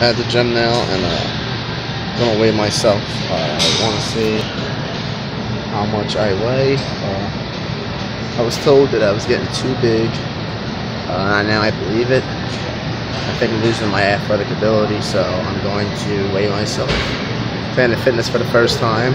at the gym now and uh, gonna weigh myself. Uh, I want to see how much I weigh. Uh, I was told that I was getting too big. Uh, now I believe it. I think I'm losing my athletic ability, so I'm going to weigh myself. Planet Fitness for the first time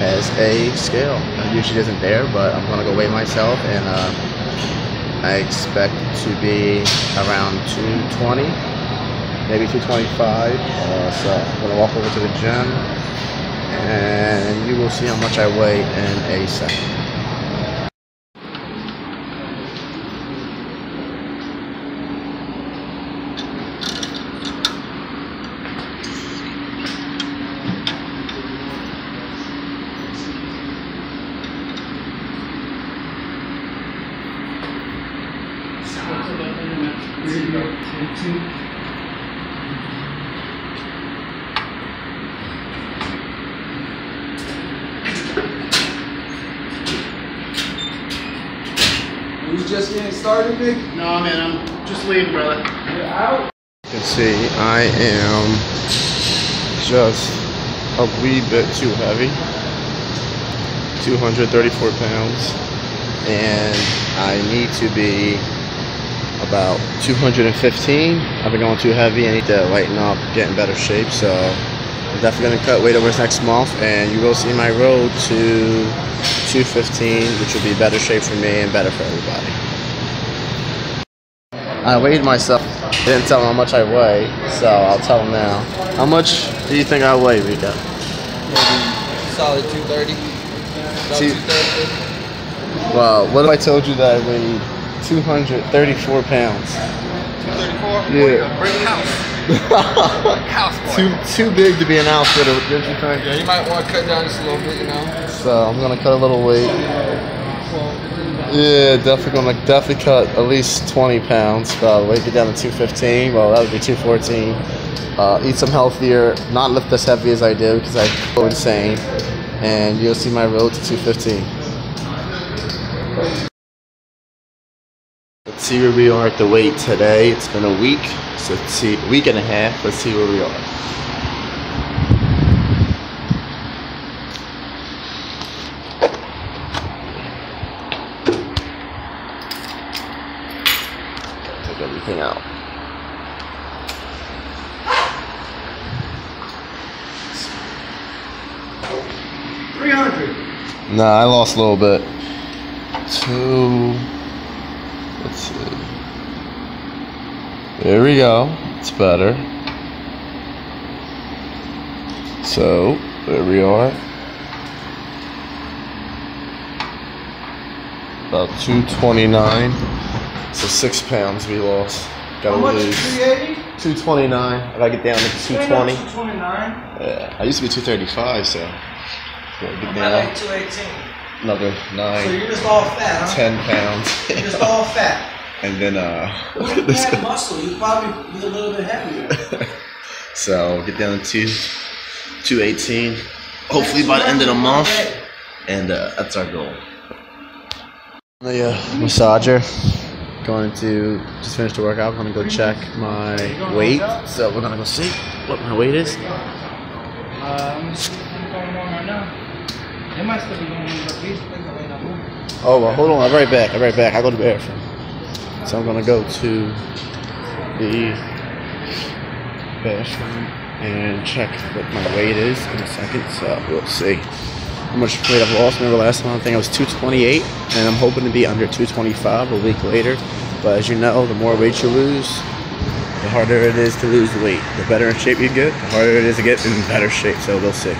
has a scale. It usually isn't there, but I'm gonna go weigh myself, and uh, I expect to be around 220, maybe 225. Uh, so I'm gonna walk over to the gym, and you will see how much I weigh in a second. We just getting started, Vic? No, man, I'm just leaving, brother. You're out? You can see I am just a wee bit too heavy. 234 pounds. And I need to be about 215 I've been going too heavy. I need to lighten up get in better shape. So I'm definitely gonna cut weight over this next month. And you will see my road to 215 which will be better shape for me and better for everybody I weighed myself. I Didn't tell him how much I weigh, so I'll tell him now. How much do you think I weigh, Rika? Solid 230. Two- Well, what if I told you that I weighed 234 pounds? 234? Yeah. Brick house. House boy. too too big to be an outfitter, don't you think? Yeah, you might want to cut down just a little bit, you know? So I'm gonna cut a little weight. Yeah, definitely gonna definitely cut at least 20 pounds. Weight get down to 215. Well, that would be 214. Uh, eat some healthier, not lift as heavy as I do because I go insane. And you'll see my road to 215. Let's see where we are at the weight today. It's been a week, so see, week and a half. Let's see where we are. Everything out. Three hundred. Nah, I lost a little bit. Two. Let's see. There we go. It's better. So, there we are. About 229. So, six pounds we lost. Gotta How much? lose. 380? 229. I gotta get down to 220. 229. Yeah, I used to be 235, so. I'm down. like 218. Another nine. So you're just all fat, huh? 10 pounds. You're just all fat. and then uh If you had muscle, you'd probably be a little bit heavier. so get down to two 218 hopefully by the end of the month and uh, that's our goal the uh, massager going to just finish the workout I'm gonna go check my weight. So we're gonna go see what my weight is. Oh well hold on be right back be right back. I go to the bathroom. So i'm gonna go to the bathroom and check what my weight is in a second. So we'll see how much weight I've lost. Remember last time I think I was 228, and I'm hoping to be under 225 a week later. But as you know, the more weight you lose, the harder it is to lose weight. The better in shape you get, the harder it is to get in better shape. So we'll see.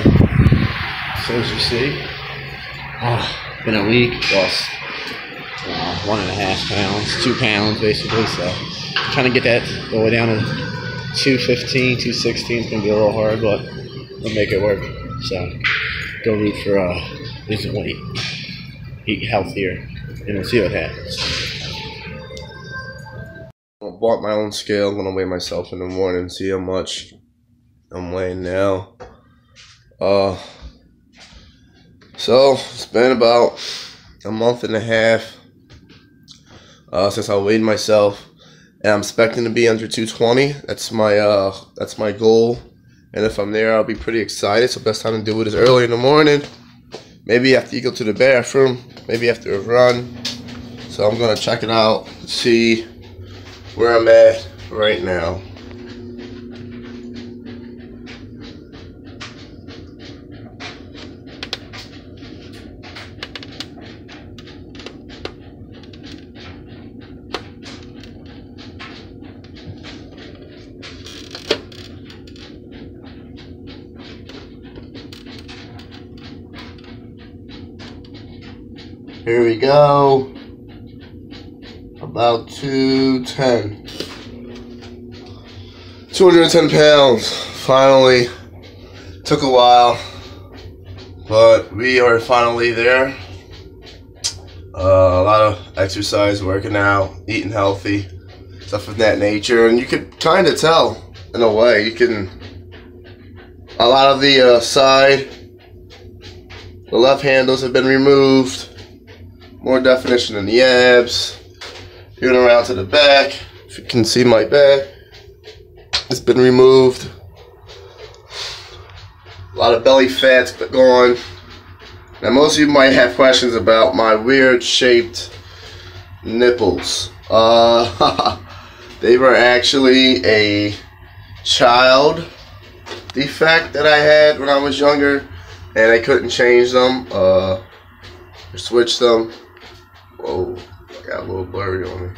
So as you see, ah, been a week, lost uh, one and a half pounds, two pounds basically. So trying to get that all the way down to 215, 216 is gonna be a little hard, but we'll make it work. So go root for uh, losing weight, eat healthier, and we'll see what happens. I bought my own scale. I'm gonna weigh myself in the morning, see how much I'm weighing now. Uh, so it's been about a month and a half uh, since I weighed myself, and I'm expecting to be under 220. That's my uh, that's my goal, and if I'm there, I'll be pretty excited. So best time to do it is early in the morning, maybe after you go to the bathroom, maybe after a run. So I'm gonna check it out, see where I'm at right now. Here we go. About 210. 210 pounds. Finally. Took a while. But we are finally there. Uh, a lot of exercise, working out, eating healthy, stuff of that nature. And you could kind of tell, in a way. You can. A lot of the uh, side, the left handles have been removed more definition in the abs. Even around to the back. If you can see my back, it's been removed. A lot of belly fat's gone. Now most of you might have questions about my weird shaped nipples. Uh, they were actually a child defect that I had when I was younger and I couldn't change them uh, or switch them Whoa, got a little blurry on me.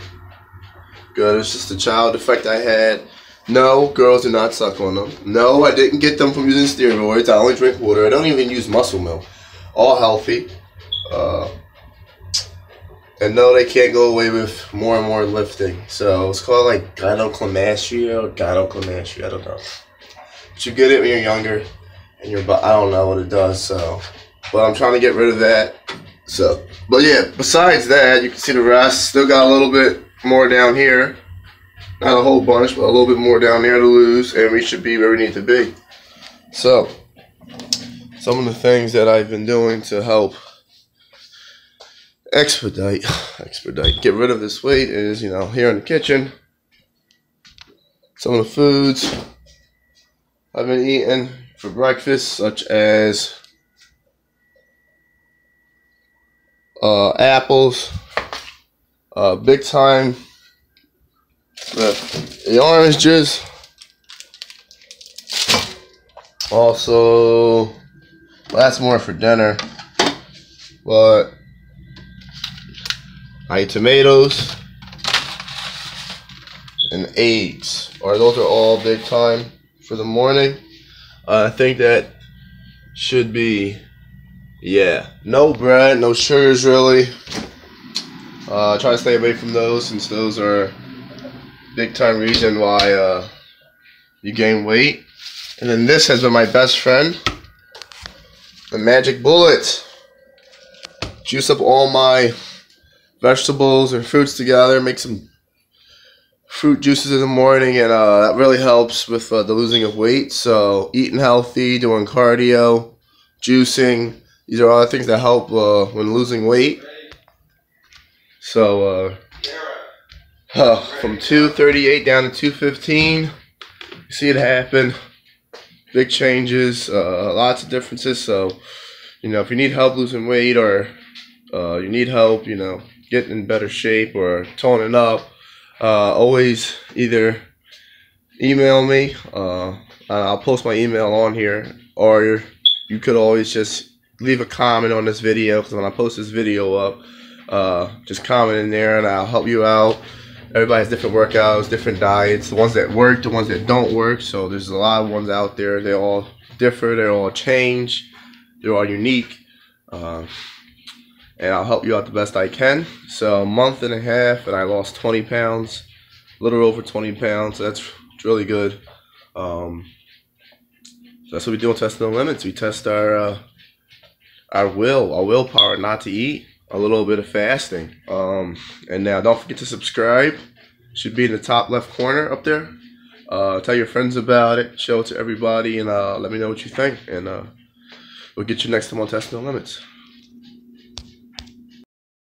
Good, it's just a child effect I had. No, girls do not suck on them. No, I didn't get them from using steroids. I only drink water. I don't even use muscle milk. All healthy. Uh, and no, they can't go away with more and more lifting. So it's called like gynecomastia or gynecomastia. I don't know. But you get it when you're younger, and your I don't know what it does. So, but I'm trying to get rid of that. So, but yeah, besides that, you can see the rest. Still got a little bit more down here. Not a whole bunch, but a little bit more down there to lose, and we should be where we need to be. So, some of the things that I've been doing to help expedite, expedite, get rid of this weight is, you know, here in the kitchen, some of the foods I've been eating for breakfast, such as uh, apples, uh, big time, the, oranges, also, well, that's more for dinner, but I eat tomatoes and eggs, or those are all big time for the morning. Uh, I think that should be yeah, no bread, no sugars really. Uh, try to stay away from those since those are big time reason why uh, you gain weight. And then this has been my best friend, the Magic Bullet. Juice up all my vegetables and fruits together, make some fruit juices in the morning, and uh, that really helps with uh, the losing of weight. So eating healthy, doing cardio, juicing these are all the things that help uh, when losing weight. So, uh, uh, from 238 down to 215, you see it happen. Big changes, uh, lots of differences. So, you know, if you need help losing weight or uh, you need help, you know, getting in better shape or toning up, uh, always either email me. I'll post my email on here, or you could always just leave a comment on this video because when I post this video up, Uh, just comment in there and I'll help you out. Everybody has different workouts, different diets, the ones that work, the ones that don't work. So there's a lot of ones out there. They all differ. They all change. They're all unique. Uh, and I'll help you out the best I can. So a month and a half, and I lost 20 pounds, a little over 20 pounds. So that's really good. Um, so that's what we do on Testing the Limits. We test our uh, our will, our willpower not to eat, a little bit of fasting. Um, and now don't forget to subscribe. Should be in the top left corner up there. Uh, tell your friends about it. Show it to everybody, and uh, let me know what you think. And uh, we'll get you next time on Testing Limits.